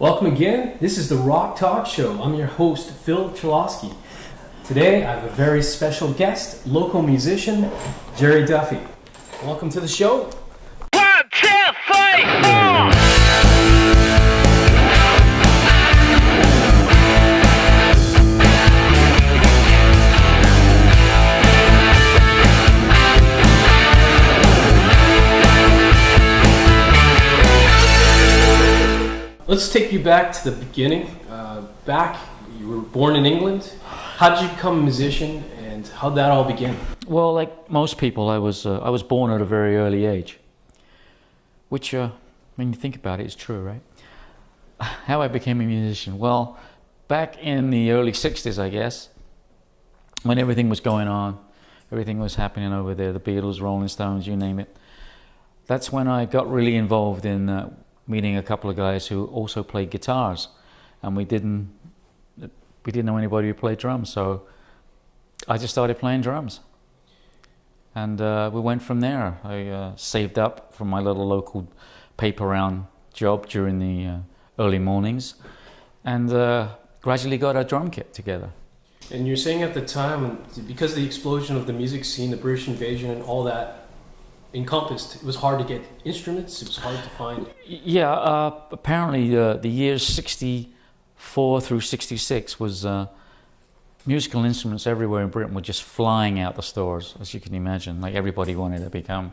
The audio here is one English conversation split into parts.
Welcome again. This is the Rock Talk Show. I'm your host, Phil Cholosky. Today, I have a very special guest, local musician, Gerry Duffy. Welcome to the show. Let's take you back to the beginning. Uh, back, you were born in England. How did you become a musician, and how did that all begin? Well, like most people, I was uh, I was born at a very early age, which, uh, when you think about it, is true, right? How I became a musician? Well, back in the early '60s, I guess, when everything was going on, everything was happening over there—the Beatles, Rolling Stones, you name it. That's when I got really involved in uh, meeting a couple of guys who also played guitars, and we didn't we didn't know anybody who played drums, so I just started playing drums. And uh, we went from there. I uh, saved up from my little local paper round job during the uh, early mornings and uh, gradually got a drum kit together. And you're saying at the time, because of the explosion of the music scene, the British invasion, and all that encompassed, it was hard to get instruments. It was hard to find. Yeah, uh, apparently uh, the years 64 through 66 was uh, musical instruments everywhere in Britain were just flying out the stores, as you can imagine. Like everybody wanted to become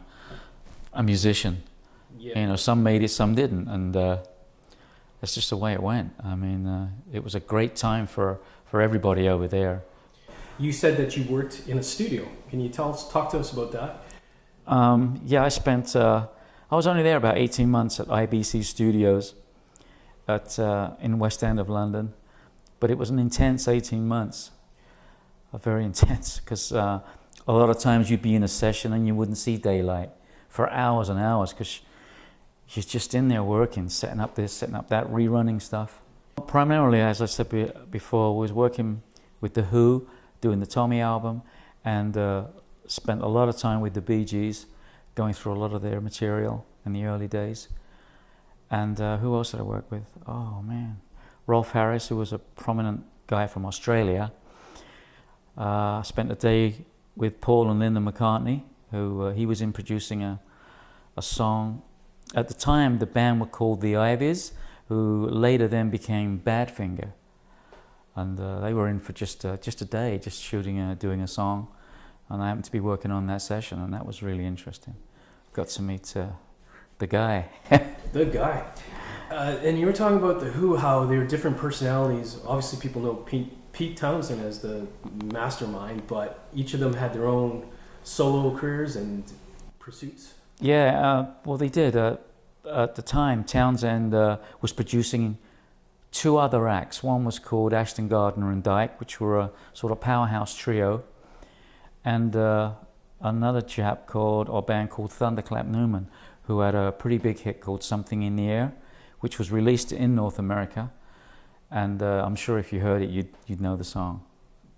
a musician. Yeah. You know, some made it, some didn't, and uh, that's just the way it went. I mean, uh, it was a great time for, for everybody over there. You said that you worked in a studio. Can you tell us, talk to us about that? Um, yeah, I spent. Uh, I was only there about eighteen months at IBC Studios, at uh, in West End of London, but it was an intense eighteen months. Very intense because uh, a lot of times you'd be in a session and you wouldn't see daylight for hours and hours because you're just in there working, setting up this, setting up that, rerunning stuff. Primarily, as I said be- before, was working with the Who, doing the Tommy album, and uh, spent a lot of time with the Bee Gees, going through a lot of their material in the early days. And uh, who else did I work with? Oh man, Rolf Harris, who was a prominent guy from Australia. Uh, I spent a day with Paul and Linda McCartney, who uh, he was in producing a, a song. At the time, the band were called the Iveys, who later then became Badfinger. And uh, they were in for just uh, just a day, just shooting, doing a song and I happened to be working on that session, and that was really interesting. Got to meet uh, the guy. The guy. Uh, and you were talking about the Who, how they were different personalities. Obviously, people know Pete, Pete Townshend as the mastermind, but each of them had their own solo careers and pursuits. yeah, uh, well, they did. Uh, at the time, Townshend uh, was producing two other acts. One was called Ashton Gardner and Dyke, which were a sort of powerhouse trio, and uh, another chap called, or band called Thunderclap Newman, who had a pretty big hit called Something in the Air, which was released in North America. And uh, I'm sure if you heard it, you'd, you'd know the song.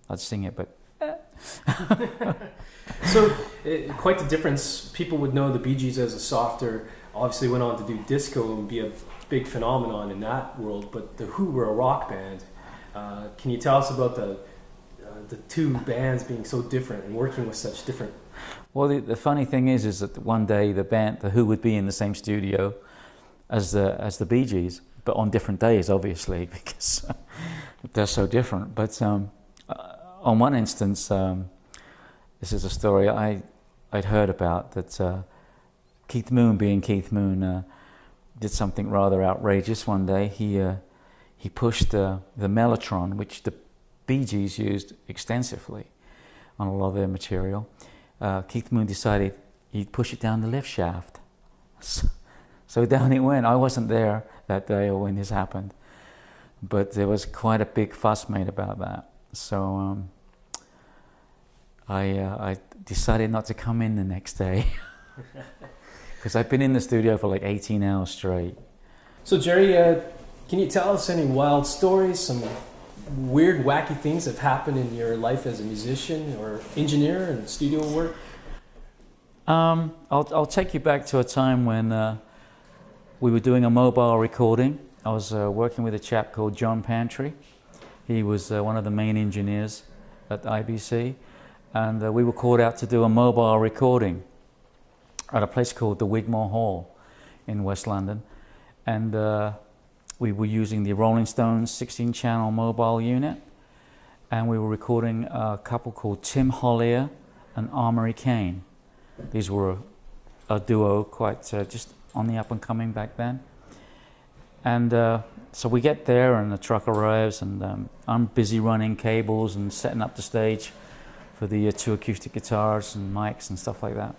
I'd sing it, but So, uh, quite the difference. People would know the Bee Gees as a softer, obviously went on to do disco and be a big phenomenon in that world, but the Who were a rock band. Uh, can you tell us about the the two bands being so different and working with such different Well, the, the funny thing is, is that one day the band, the Who, would be in the same studio as the as the Bee Gees, but on different days, obviously, because they're so different. But um, uh, on one instance, um, this is a story I I'd heard about that uh, Keith Moon, being Keith Moon, uh, did something rather outrageous one day. He uh, he pushed the the mellotron, which the Gees used extensively on a lot of their material uh, Keith Moon decided he'd push it down the lift shaft. So, so down it went. I wasn't there that day or when this happened, but there was quite a big fuss made about that. So um, I, uh, I decided not to come in the next day because I'd been in the studio for like 18 hours straight. So, Gerry, uh, can you tell us any wild stories, some weird, wacky things have happened in your life as a musician or engineer and studio work? Um, I'll, I'll take you back to a time when uh, we were doing a mobile recording I was uh, working with a chap called John Pantry. He was uh, one of the main engineers at IBC, and uh, we were called out to do a mobile recording at a place called the Wigmore Hall in West London, and uh, we were using the Rolling Stones 16-channel mobile unit, and we were recording a couple called Tim Hollier and Amory Kane. These were a duo, quite uh, just on the up and coming back then. And uh, so we get there, and the truck arrives, and um, I'm busy running cables and setting up the stage for the uh, two acoustic guitars and mics and stuff like that.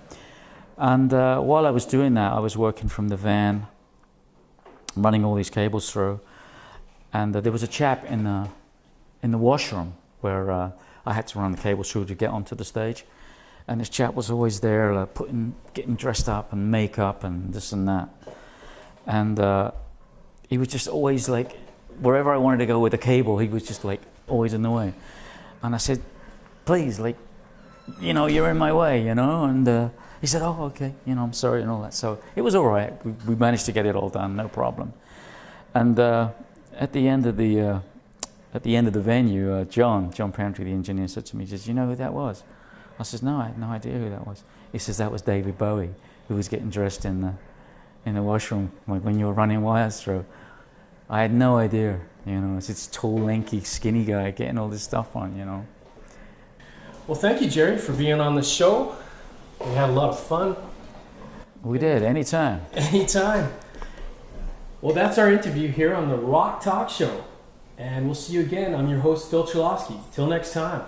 And uh, while I was doing that, I was working from the van, running all these cables through. And uh, there was a chap in the in the washroom where uh, I had to run the cables through to get onto the stage. And this chap was always there, uh, putting, getting dressed up and makeup and this and that. And uh, he was just always like, wherever I wanted to go with the cable, he was just like always in the way. And I said, please, like, you know, you're in my way, you know. And uh, he said, oh, okay, you know, I'm sorry and all that. So it was all right. We, we managed to get it all done, no problem. And uh, at the end of the uh, at the end of the venue, uh, John, John Pantry, the engineer, said to me, says, you know who that was? I says, no, I had no idea who that was. He says, that was David Bowie, who was getting dressed in the, in the washroom when you were running wires through. I had no idea, you know, it's this tall, lanky, skinny guy getting all this stuff on, you know. Well, thank you, Gerry, for being on the show. We had a lot of fun. We did, anytime. Anytime. Well, that's our interview here on the Rock Talk Show. And we'll see you again. I'm your host, Phil Cholosky. Till next time.